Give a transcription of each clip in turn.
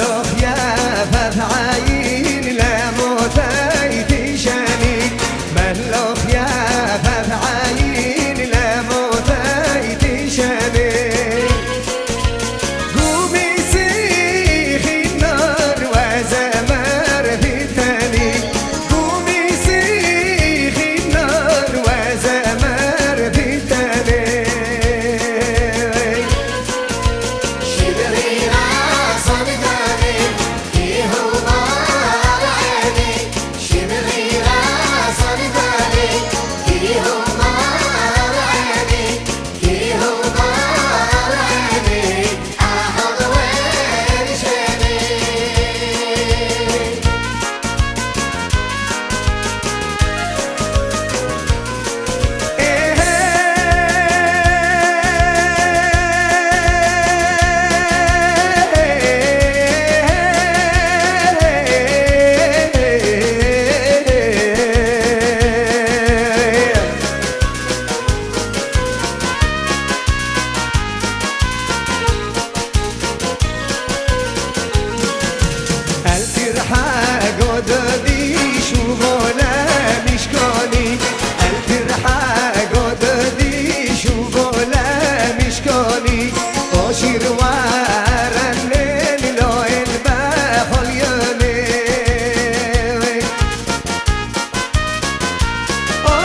love you.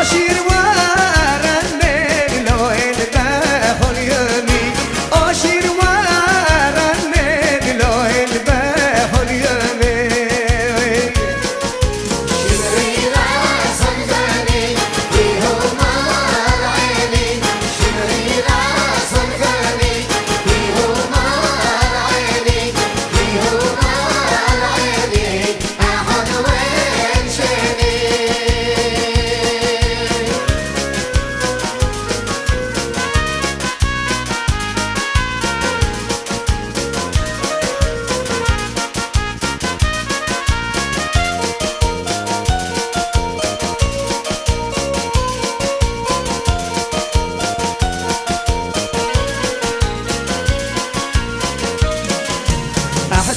she the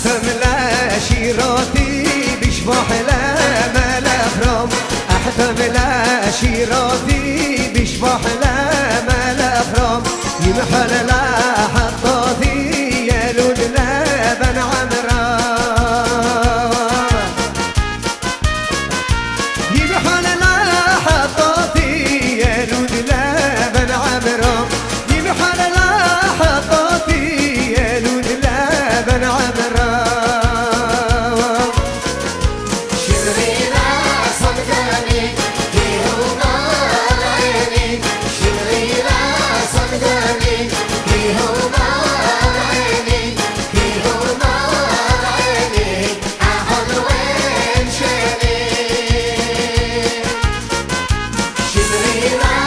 احتمل شيراتي بشبح لما الافرام احتمل شيراتي بشبح لما Here